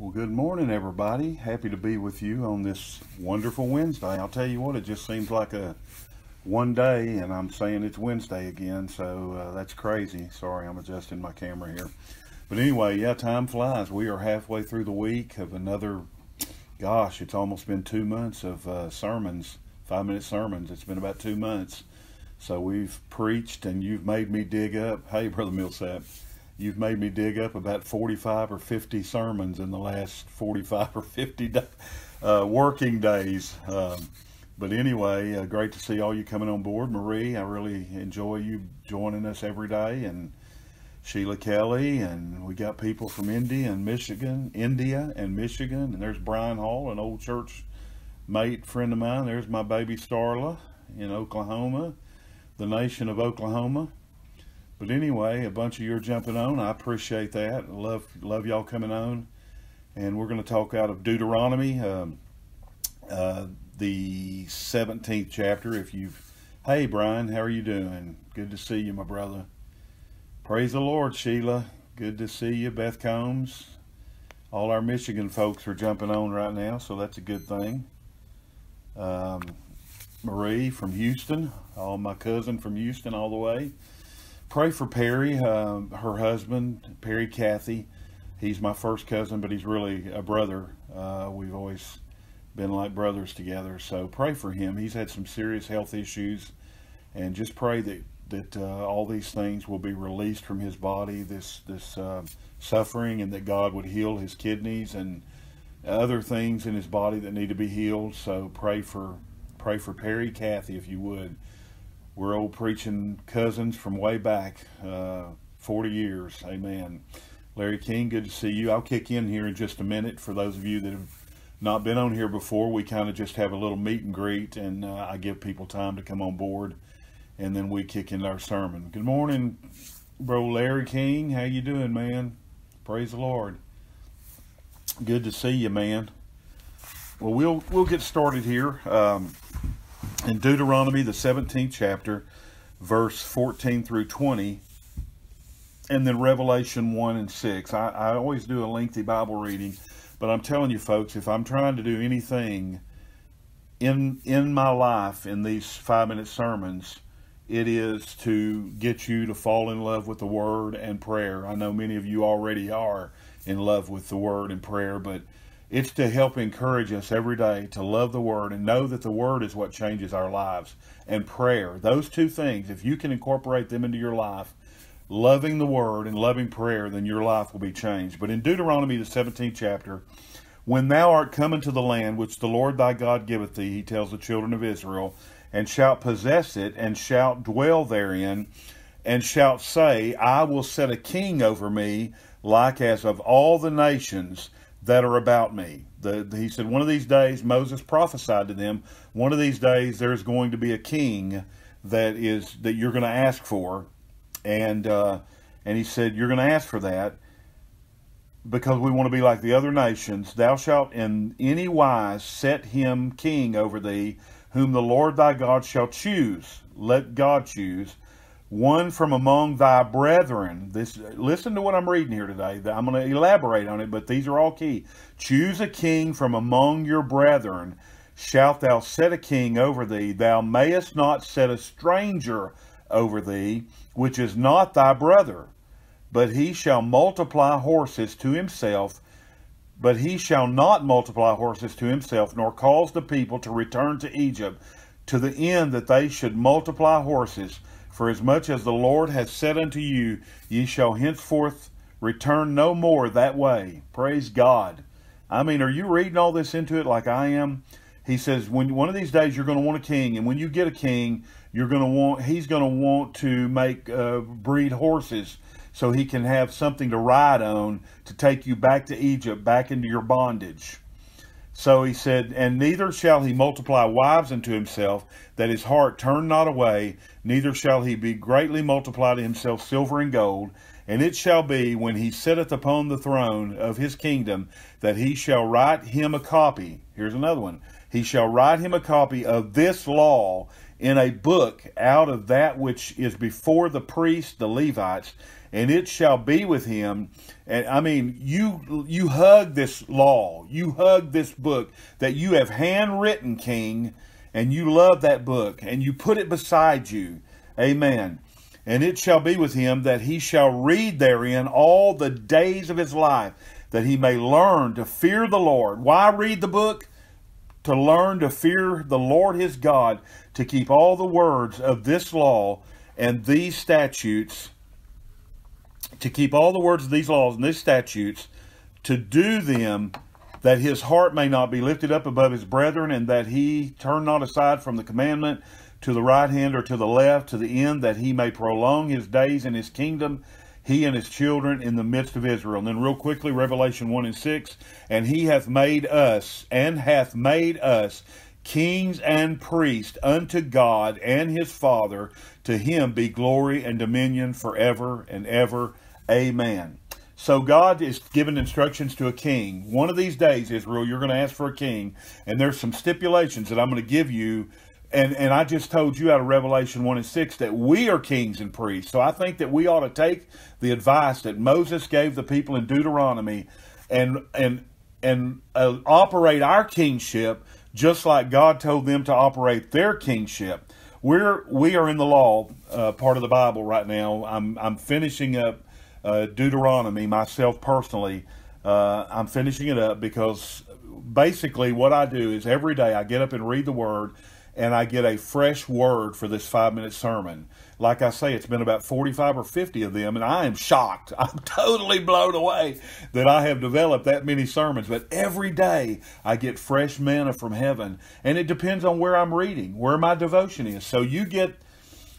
Well, good morning, everybody. Happy to be with you on this wonderful Wednesday. I'll tell you what, it just seems like a one day, and I'm saying it's Wednesday again, so uh, that's crazy. Sorry, I'm adjusting my camera here. But anyway, yeah, time flies. We are halfway through the week of another, gosh, it's almost been two months of uh, sermons, five minute sermons. It's been about two months. So we've preached, and you've made me dig up. Hey, Brother Millsap you've made me dig up about 45 or 50 sermons in the last 45 or 50 uh, working days. Um, but anyway, uh, great to see all you coming on board. Marie, I really enjoy you joining us every day. And Sheila Kelly, and we got people from India and Michigan, India and Michigan. And there's Brian Hall, an old church mate friend of mine. There's my baby Starla in Oklahoma, the nation of Oklahoma. But anyway, a bunch of you are jumping on. I appreciate that. love love y'all coming on, and we're going to talk out of Deuteronomy, um, uh, the 17th chapter. If you've, hey Brian, how are you doing? Good to see you, my brother. Praise the Lord, Sheila. Good to see you, Beth Combs. All our Michigan folks are jumping on right now, so that's a good thing. Um, Marie from Houston, all my cousin from Houston, all the way pray for Perry, uh, her husband, Perry Cathey. He's my first cousin, but he's really a brother. Uh, we've always been like brothers together. So pray for him. He's had some serious health issues, and just pray that that uh, all these things will be released from his body, this this uh, suffering, and that God would heal his kidneys and other things in his body that need to be healed. So pray for pray for Perry Cathey if you would we're old preaching cousins from way back, uh, 40 years. Amen. Larry King, good to see you. I'll kick in here in just a minute. For those of you that have not been on here before, we kind of just have a little meet and greet, and uh, I give people time to come on board, and then we kick into our sermon. Good morning, bro Larry King. How you doing, man? Praise the Lord. Good to see you, man. Well, we'll we'll get started here. Um, in Deuteronomy, the 17th chapter, verse 14 through 20, and then Revelation 1 and 6. I, I always do a lengthy Bible reading, but I'm telling you, folks, if I'm trying to do anything in in my life in these five minute sermons, it is to get you to fall in love with the Word and prayer. I know many of you already are in love with the Word and prayer, but it's to help encourage us every day to love the Word and know that the Word is what changes our lives. And prayer, those two things, if you can incorporate them into your life, loving the Word and loving prayer, then your life will be changed. But in Deuteronomy, the 17th chapter, when thou art come into the land which the Lord thy God giveth thee, he tells the children of Israel, and shalt possess it, and shalt dwell therein, and shalt say, I will set a king over me, like as of all the nations that are about me. The, the, he said, one of these days, Moses prophesied to them, one of these days there's going to be a king that is that you're going to ask for, and uh, and he said you're going to ask for that because we want to be like the other nations. Thou shalt in any wise set him king over thee, whom the Lord thy God shall choose. Let God choose one from among thy brethren. This listen to what I'm reading here today. I'm going to elaborate on it, but these are all key. Choose a king from among your brethren. Shalt thou set a king over thee? Thou mayest not set a stranger over thee, which is not thy brother. But he shall multiply horses to himself. But he shall not multiply horses to himself, nor cause the people to return to Egypt, to the end that they should multiply horses for as much as the Lord has said unto you, ye shall henceforth return no more that way. Praise God. I mean, are you reading all this into it like I am? He says, when one of these days you're going to want a king, and when you get a king, you're going to want he's going to want to make uh, breed horses so he can have something to ride on to take you back to Egypt, back into your bondage. So he said, And neither shall he multiply wives unto himself, that his heart turn not away, neither shall he be greatly multiply to himself silver and gold. And it shall be, when he sitteth upon the throne of his kingdom, that he shall write him a copy. Here's another one. He shall write him a copy of this law in a book out of that which is before the priests, the Levites, and it shall be with him. And I mean, you you hug this law, you hug this book that you have handwritten, King, and you love that book, and you put it beside you. Amen. And it shall be with him that he shall read therein all the days of his life, that he may learn to fear the Lord. Why read the book? To learn to fear the Lord his God, to keep all the words of this law and these statutes to keep all the words of these laws and these statutes, to do them, that his heart may not be lifted up above his brethren, and that he turn not aside from the commandment to the right hand or to the left, to the end that he may prolong his days in his kingdom, he and his children in the midst of Israel. And then, real quickly, Revelation 1 and 6 And he hath made us, and hath made us kings and priests unto God and his Father. To him be glory and dominion forever and ever. Amen. So God is giving instructions to a king. One of these days, Israel, you're going to ask for a king, and there's some stipulations that I'm going to give you. And and I just told you out of Revelation 1 and 6 that we are kings and priests. So I think that we ought to take the advice that Moses gave the people in Deuteronomy and and and uh, operate our kingship just like God told them to operate their kingship. We're we are in the law uh, part of the Bible right now. I'm I'm finishing up uh, Deuteronomy myself personally. Uh, I'm finishing it up because basically what I do is every day I get up and read the Word and I get a fresh word for this five minute sermon. Like I say, it's been about 45 or 50 of them, and I am shocked. I'm totally blown away that I have developed that many sermons. But every day I get fresh manna from heaven, and it depends on where I'm reading, where my devotion is. So you get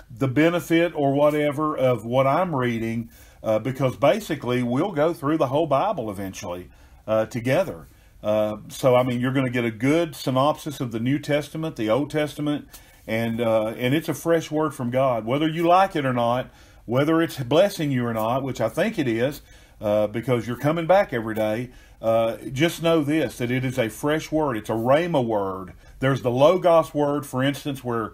the benefit or whatever of what I'm reading uh, because basically we'll go through the whole Bible eventually uh, together. Uh, so I mean, you're going to get a good synopsis of the New Testament, the Old Testament, and uh, and it's a fresh word from God, whether you like it or not, whether it's blessing you or not, which I think it is, uh, because you're coming back every day. Uh, just know this: that it is a fresh word. It's a rhema word. There's the logos word, for instance, where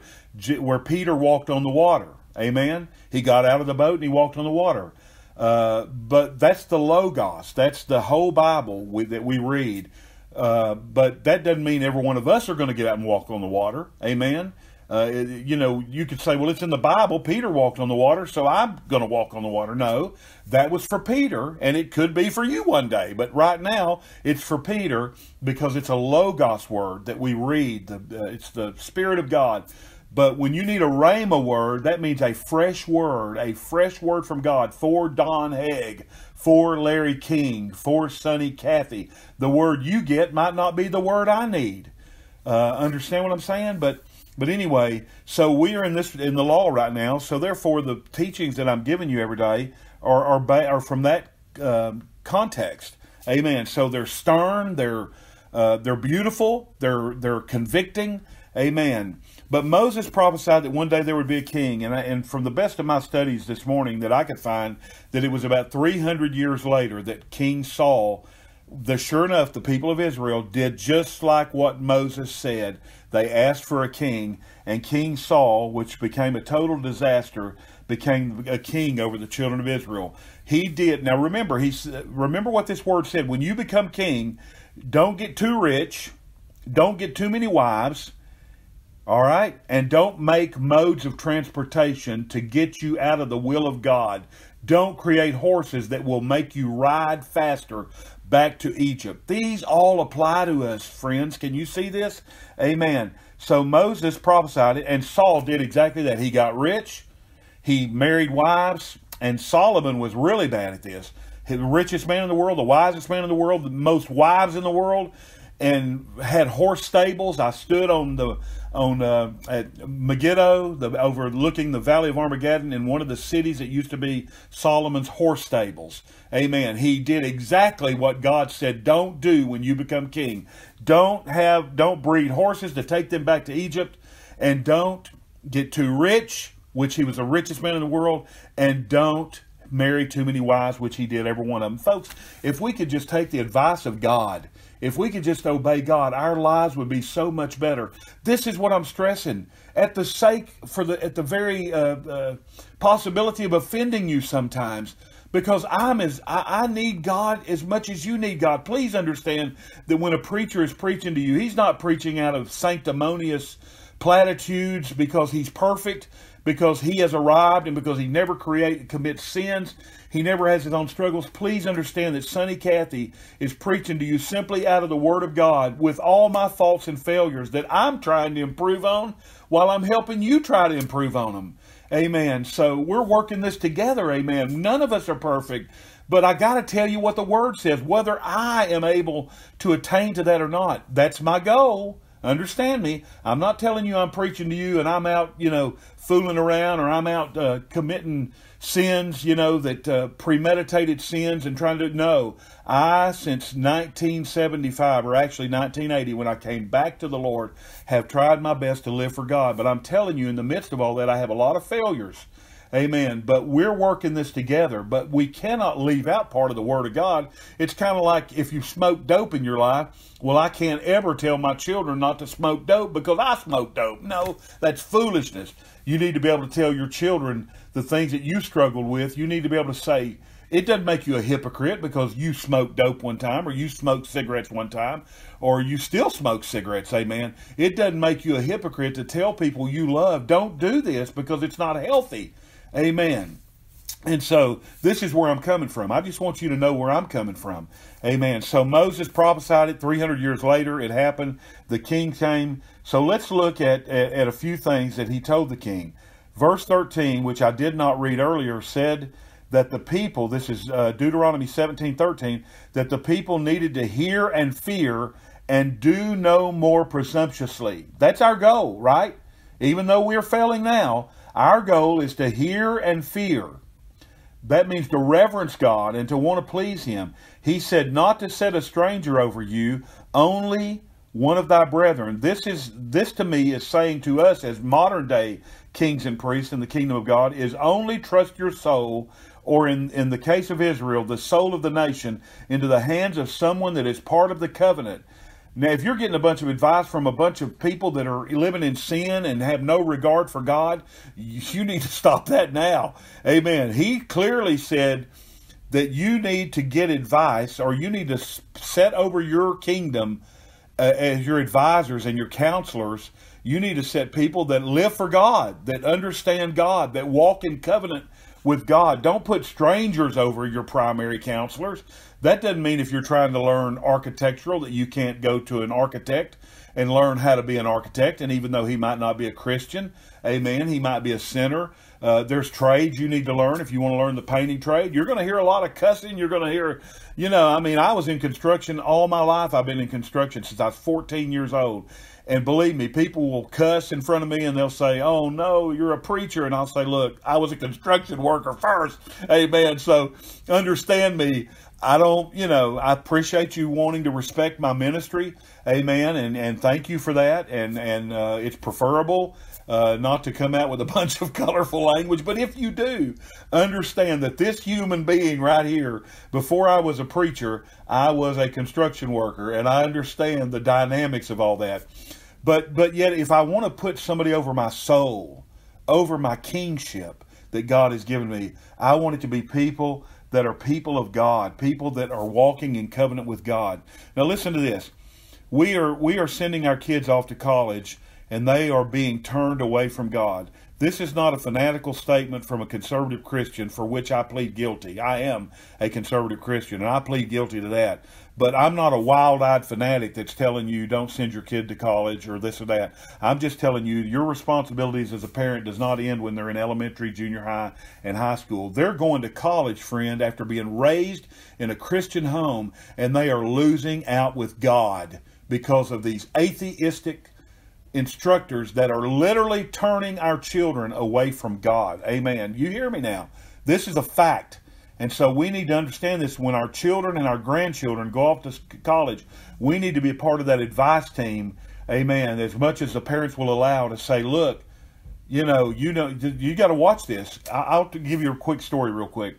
where Peter walked on the water. Amen. He got out of the boat and he walked on the water. Uh, but that's the Logos. That's the whole Bible we, that we read. Uh, but that doesn't mean every one of us are going to get out and walk on the water. Amen. Uh, you know, you could say, well, it's in the Bible. Peter walked on the water, so I'm going to walk on the water. No, that was for Peter, and it could be for you one day. But right now, it's for Peter because it's a Logos word that we read. The, uh, it's the Spirit of God. But when you need a rhema word, that means a fresh word, a fresh word from God for Don Hegg, for Larry King, for Sonny Cathey. The word you get might not be the word I need. Uh, understand what I'm saying? But but anyway, so we are in this in the law right now. So therefore, the teachings that I'm giving you every day are are, ba- are from that uh, context. Amen. So they're stern, they're uh, they're beautiful, they're they're convicting. Amen. But Moses prophesied that one day there would be a king, and, I, and from the best of my studies this morning that I could find, that it was about 300 years later that King Saul, the sure enough, the people of Israel did just like what Moses said. They asked for a king, and King Saul, which became a total disaster, became a king over the children of Israel. He did. Now remember, he remember what this word said. When you become king, don't get too rich, don't get too many wives all right? And don't make modes of transportation to get you out of the will of God. Don't create horses that will make you ride faster back to Egypt. These all apply to us, friends. Can you see this? Amen. So Moses prophesied it, and Saul did exactly that. He got rich, he married wives, and Solomon was really bad at this. The richest man in the world, the wisest man in the world, the most wives in the world, and had horse stables. I stood on the on uh, at Megiddo, the, overlooking the Valley of Armageddon, in one of the cities that used to be Solomon's horse stables. Amen. He did exactly what God said don't do when you become king. Don't have, don't breed horses to take them back to Egypt, and don't get too rich, which he was the richest man in the world, and don't marry too many wives, which he did every one of them. Folks, if we could just take the advice of God if we could just obey God, our lives would be so much better. This is what I'm stressing. At the sake, for the at the very uh, uh, possibility of offending you sometimes, because I'm as I, I, need God as much as you need God. Please understand that when a preacher is preaching to you, he's not preaching out of sanctimonious platitudes because he's perfect, because he has arrived, and because he never create commits sins. He never has his own struggles. Please understand that Sonny Cathey is preaching to you simply out of the Word of God with all my faults and failures that I'm trying to improve on while I'm helping you try to improve on them. Amen. So we're working this together. Amen. None of us are perfect. But I got to tell you what the word says, whether I am able to attain to that or not. That's my goal. Understand me. I'm not telling you I'm preaching to you and I'm out, you know, fooling around or I'm out uh, committing sins, you know, that uh, premeditated sins and trying to. No, I, since 1975, or actually 1980, when I came back to the Lord, have tried my best to live for God. But I'm telling you, in the midst of all that, I have a lot of failures. Amen. But we're working this together, but we cannot leave out part of the Word of God. It's kind of like if you smoke dope in your life. Well, I can't ever tell my children not to smoke dope because I smoke dope. No, that's foolishness. You need to be able to tell your children the things that you struggled with. You need to be able to say, it doesn't make you a hypocrite because you smoked dope one time or you smoked cigarettes one time or you still smoke cigarettes, amen. It doesn't make you a hypocrite to tell people you love, don't do this because it's not healthy. Amen. And so this is where I'm coming from. I just want you to know where I'm coming from. Amen. So Moses prophesied it 300 years later. It happened. The king came. So let's look at, at, at, a few things that he told the king. Verse 13, which I did not read earlier, said that the people, this is uh, Deuteronomy 17 13, that the people needed to hear and fear and do no more presumptuously. That's our goal, right? Even though we're failing now, our goal is to hear and fear. That means to reverence God and to want to please Him. He said, not to set a stranger over you, only one of thy brethren. This is this to me is saying to us as modern day kings and priests in the kingdom of God is only trust your soul, or in, in the case of Israel, the soul of the nation, into the hands of someone that is part of the covenant now, if you're getting a bunch of advice from a bunch of people that are living in sin and have no regard for God, you need to stop that now. Amen. He clearly said that you need to get advice or you need to set over your kingdom uh, as your advisors and your counselors. You need to set people that live for God, that understand God, that walk in covenant with God. Don't put strangers over your primary counselors. That doesn't mean if you're trying to learn architectural that you can't go to an architect and learn how to be an architect. And even though he might not be a Christian, amen, he might be a sinner. Uh, there's trades you need to learn if you want to learn the painting trade. You're going to hear a lot of cussing. You're going to hear, you know, I mean, I was in construction all my life. I've been in construction since I was 14 years old. And believe me, people will cuss in front of me and they'll say, Oh, no, you're a preacher. And I'll say, Look, I was a construction worker first. Amen. So understand me. I don't, you know, I appreciate you wanting to respect my ministry, amen, and and thank you for that. And and uh, it's preferable uh, not to come out with a bunch of colorful language, but if you do, understand that this human being right here, before I was a preacher, I was a construction worker, and I understand the dynamics of all that. But but yet, if I want to put somebody over my soul, over my kingship that God has given me, I want it to be people that are people of God, people that are walking in covenant with God. Now listen to this. We are we are sending our kids off to college and they are being turned away from God. This is not a fanatical statement from a conservative Christian for which I plead guilty. I am a conservative Christian and I plead guilty to that. But I'm not a wild eyed fanatic that's telling you don't send your kid to college or this or that. I'm just telling you your responsibilities as a parent does not end when they're in elementary, junior high, and high school. They're going to college, friend, after being raised in a Christian home, and they are losing out with God because of these atheistic instructors that are literally turning our children away from God. Amen. You hear me now? This is a fact. And so we need to understand this when our children and our grandchildren go off to college, we need to be a part of that advice team, amen, as much as the parents will allow to say, look, you know, you know, you got to watch this. I'll give you a quick story real quick.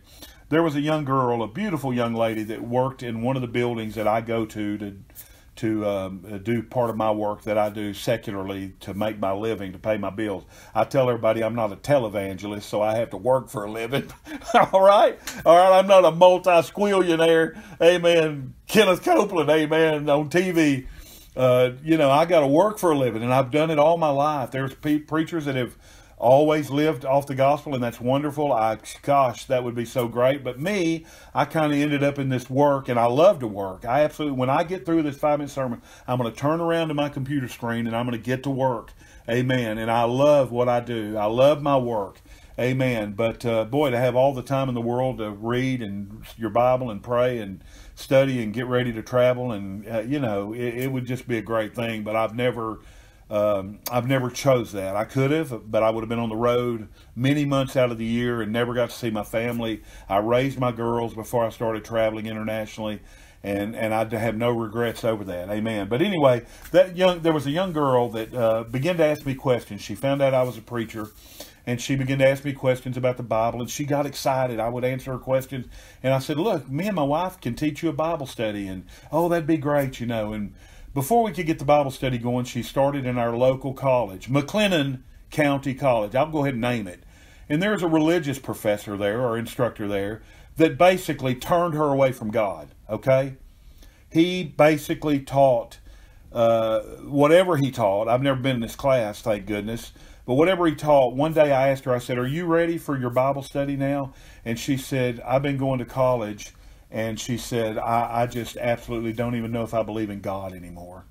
there was a young girl, a beautiful young lady that worked in one of the buildings that I go to to to um, do part of my work that I do secularly to make my living, to pay my bills. I tell everybody I'm not a televangelist, so I have to work for a living. all right? All right, I'm not a multi-squillionaire. Amen. Kenneth Copeland, amen, on TV. Uh, you know, I got to work for a living, and I've done it all my life. There's preachers that have always lived off the gospel, and that's wonderful. I, gosh, that would be so great. But me, I kind of ended up in this work, and I love to work. I absolutely, when I get through this five minute sermon, I'm going to turn around to my computer screen and I'm going to get to work. Amen. And I love what I do. I love my work. Amen. But uh, boy, to have all the time in the world to read and your Bible and pray and study and get ready to travel, and uh, you know, it, it would just be a great thing. But I've never um, I've never chose that. I could have, but I would have been on the road many months out of the year and never got to see my family. I raised my girls before I started traveling internationally, and and I have no regrets over that. Amen. But anyway, that young there was a young girl that uh, began to ask me questions. She found out I was a preacher. And she began to ask me questions about the Bible, and she got excited. I would answer her questions, and I said, "Look, me and my wife can teach you a Bible study, and oh, that'd be great, you know." And before we could get the Bible study going, she started in our local college, McLennan County College. I'll go ahead and name it. And there's a religious professor there or instructor there that basically turned her away from God. Okay? He basically taught uh, whatever he taught. I've never been in this class, thank goodness. But whatever he taught, one day I asked her, I said, Are you ready for your Bible study now? And she said, I've been going to college and she said, I, I just absolutely don't even know if I believe in God anymore.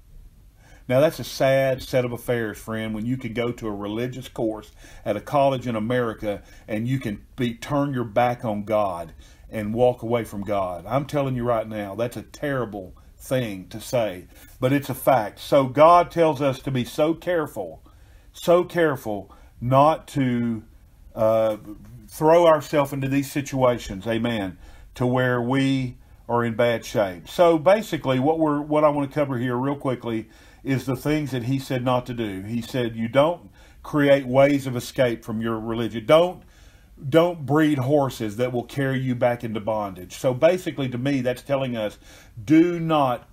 Now, that's a sad set of affairs, friend, when you can go to a religious course at a college in America and you can be turn your back on God and walk away from God. I'm telling you right now, that's a terrible thing to say, but it's a fact. So God tells us to be so careful, so careful not to uh, throw ourselves into these situations. Amen to where we are in bad shape. So basically, what we're what I want to cover here real quickly is the things that he said not to do. He said you don't create ways of escape from your religion. Don't don't breed horses that will carry you back into bondage. So basically, to me, that's telling us do not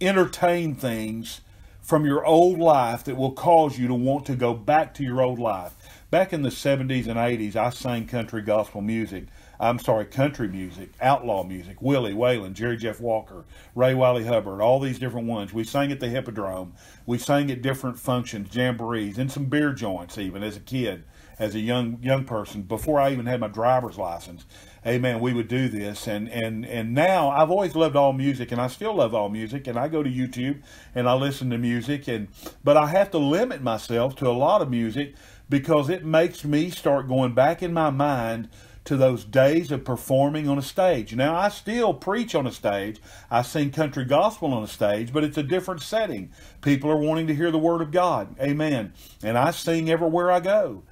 entertain things from your old life that will cause you to want to go back to your old life. Back in the 70s and 80s, I sang country gospel music. I'm sorry, country music, outlaw music, Willie Waylon, Jerry Jeff Walker, Ray Wylie Hubbard, all these different ones. We sang at the Hippodrome. We sang at different functions, jamborees, and some beer joints even as a kid, as a young young person, before I even had my driver's license. Amen. We would do this, and and and now I've always loved all music, and I still love all music, and I go to YouTube and I listen to music, and but I have to limit myself to a lot of music because it makes me start going back in my mind to those days of performing on a stage. Now, I still preach on a stage. I sing country gospel on a stage, but it's a different setting. People are wanting to hear the Word of God. Amen. And I sing everywhere I go.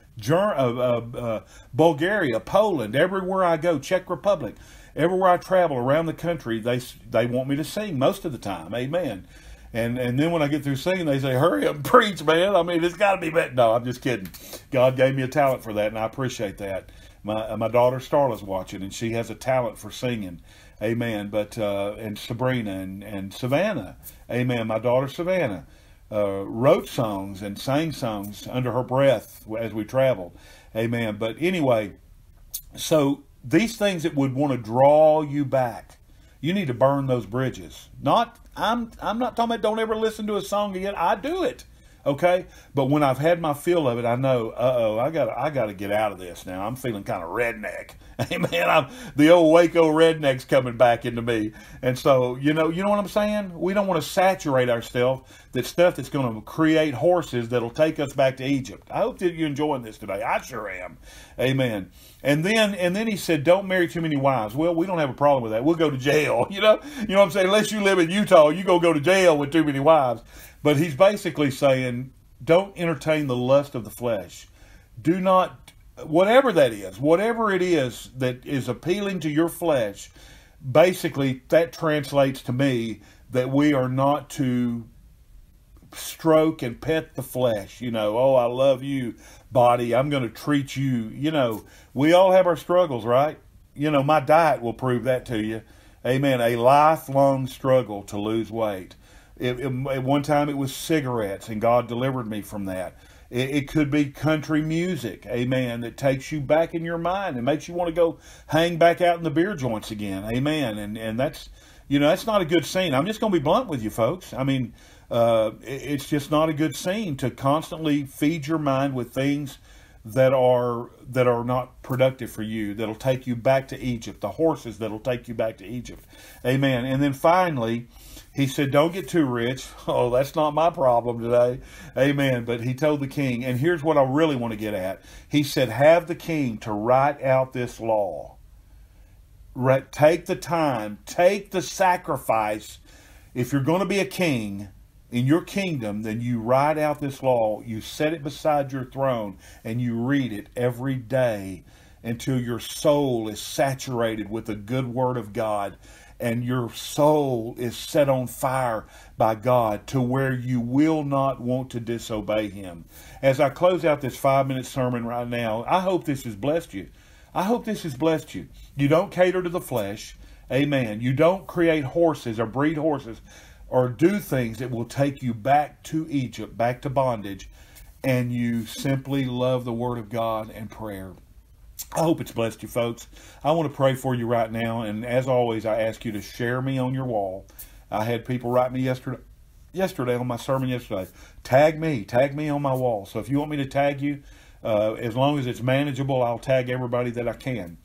uh, uh, uh, Bulgaria, Poland, everywhere I go, Czech Republic, everywhere I travel around the country, they they want me to sing most of the time. Amen. And and then when I get through singing, they say, "Hurry up, and preach, man." I mean, it's got to be better. No, I'm just kidding. God gave me a talent for that, and I appreciate that my uh, my daughter Starla's watching, and she has a talent for singing. Amen. But uh, and Sabrina and and Savannah, Amen. My daughter Savannah uh, wrote songs and sang songs under her breath as we traveled. Amen. But anyway, so these things that would want to draw you back, you need to burn those bridges. Not I'm I'm not talking about don't ever listen to a song again. I do it. Okay, but when I've had my fill of it, I know, uh oh, I got I got to get out of this now. I'm feeling kind of redneck. Hey man, I'm the old Waco rednecks coming back into me, and so you know, you know what I'm saying. We don't want to saturate ourselves that stuff that's going to create horses that'll take us back to Egypt. I hope that you're enjoying this today. I sure am. Amen. And then and then he said, "Don't marry too many wives." Well, we don't have a problem with that. We'll go to jail. You know, you know what I'm saying. Unless you live in Utah, you go go to jail with too many wives. But he's basically saying, don't entertain the lust of the flesh. Do not, whatever that is, whatever it is that is appealing to your flesh, basically that translates to me that we are not to stroke and pet the flesh. You know, oh, I love you, body. I'm going to treat you. You know, we all have our struggles, right? you know, my diet will prove that to you. Amen. A lifelong struggle to lose weight. It, it, at one time, it was cigarettes, and God delivered me from that. It, it, could be country music, amen, that takes you back in your mind and makes you want to go hang back out in the beer joints again, amen. And and that's, you know, that's not a good scene. I'm just going to be blunt with you, folks. I mean, uh, it, it's just not a good scene to constantly feed your mind with things that are that are not productive for you that'll take you back to Egypt the horses that'll take you back to Egypt amen and then finally he said don't get too rich. Oh that's not my problem today. Amen. But he told the king and here's what I really want to get at. He said have the king to write out this law. Take the time take the sacrifice. If you're going to be a king in your kingdom, then you write out this law, you set it beside your throne, and you read it every day until your soul is saturated with the good word of God and your soul is set on fire by God to where you will not want to disobey Him. As I close out this five minute sermon right now, I hope this has blessed you. I hope this has blessed you. You don't cater to the flesh. Amen. You don't create horses or breed horses or do things that will take you back to Egypt, back to bondage, and you simply love the Word of God and prayer. I hope it's blessed you, folks. I want to pray for you right now, and as always, I ask you to share me on your wall. I had people write me yesterday, yesterday on my sermon yesterday. Tag me, tag me on my wall. So if you want me to tag you, uh, as long as it's manageable, I'll tag everybody that I can.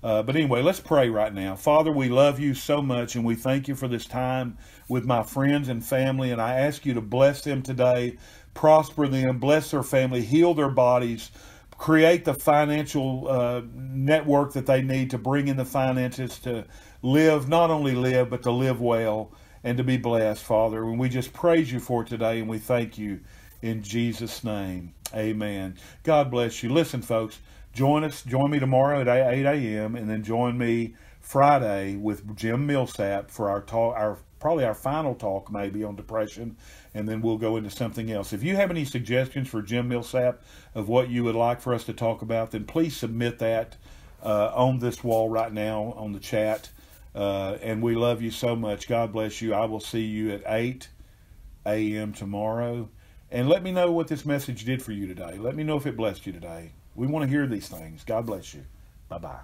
Uh, but anyway, let's pray right now. Father, we love you so much and we thank you for this time with my friends and family. And I ask you to bless them today, prosper them, bless their family, heal their bodies, create the financial uh, network that they need to bring in the finances to live, not only live, but to live well and to be blessed, Father. And we just praise you for today and we thank you in Jesus' name. Amen. God bless you. Listen, folks. Join us, join me tomorrow at 8 a.m. and then join me Friday with Jim Millsap for our talk, our probably our final talk maybe on depression, and then we'll go into something else. If you have any suggestions for Jim Millsap of what you would like for us to talk about, then please submit that uh, on this wall right now on the chat. Uh, and we love you so much. God bless you. I will see you at 8 a.m. tomorrow. And let me know what this message did for you today. Let me know if it blessed you today. We want to hear these things. God bless you. Bye bye.